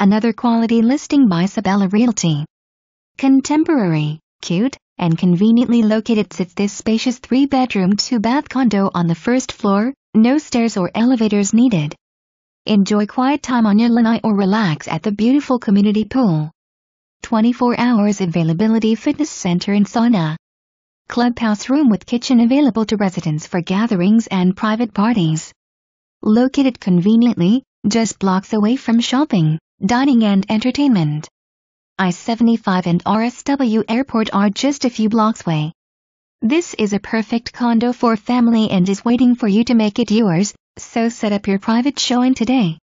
Another quality listing by Sabella Realty. Contemporary, cute, and conveniently located sits this spacious three-bedroom two-bath condo on the first floor, no stairs or elevators needed. Enjoy quiet time on your lanai or relax at the beautiful community pool. 24 hours availability fitness center and sauna. Clubhouse room with kitchen available to residents for gatherings and private parties. Located conveniently, just blocks away from shopping, dining and entertainment. I-75 and RSW Airport are just a few blocks away. This is a perfect condo for family and is waiting for you to make it yours, so set up your private showing today.